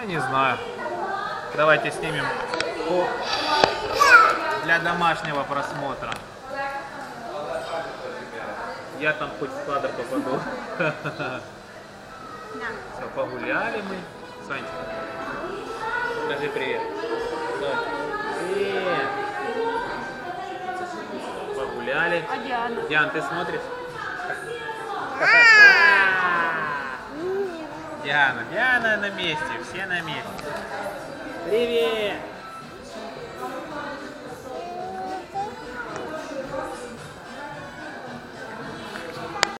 А, не знаю. Давайте снимем для домашнего просмотра. Я там хоть в кадр попаду. Все, погуляли мы. Санечка, скажи привет. Привет. Погуляли. А Диана? Диан, ты смотришь? Диана, Диана на месте, все на месте. Привет!